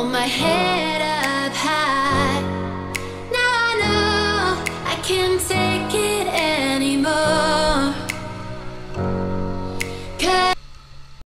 Hold my head up.